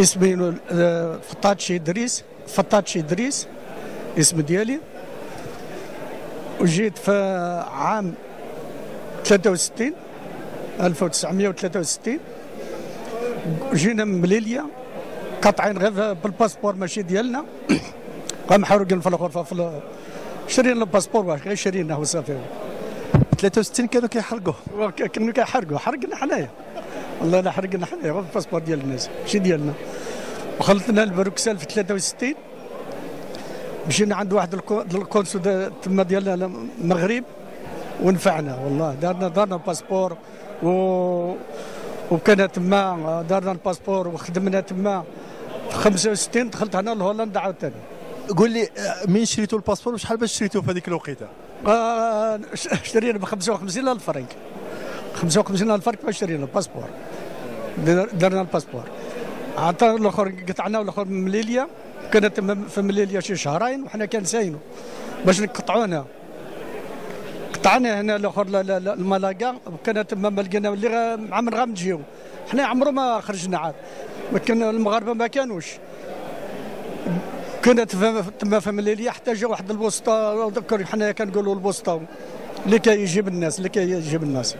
اسمي آه، فطاتشي إدريس فطاتشي إدريس اسم ديالي. وجيت في عام 63 1963 جينا من مليليا قاطعين غير بالباسبور ماشي ديالنا. قام محروقين في الغرفة في شرينا الباسبور غير شريناه وصافي 63 كانوا كيحرقوه. كانوا كيحرقوا حرقنا حنايا. والله لا حرقنا حنايا غير ال passeport ديال الناس ماشي ديالنا. وخلطنا البروكسل في 63 مشينا عند واحد ال consul تما ديال المغرب ونفعنا والله. دارنا دارنا ال passeport و وكان تما دارنا ال passeport وخدمنا تما. في 65 دخلت هنا لهولندا عاوتاني. قول لي مين شريتوا ال passeport وشحال باش شريتوه في هذيك الوقيتة؟ آه شرينا ب 55 ألف فرنك. 55 ألف فرنك باش شرينا الباسبور. درنا الباسبور. عطانا الآخر قطعنا الآخر من مليليا. كانت في مليليا شي شهرين وحنا كنساينو باش نقطعونا. قطعنا هنا الآخر الملاقا وكانت ما لقينا اللي مع من غنجيو حنا عمرو ما خرجنا عاد. ما كان المغاربة ما كانوش. كانت تما في مليليا حتى جا واحد الوسطى ذكر حنا كنقولوا الوسطى اللي كيجيب الناس اللي كيجيب الناس.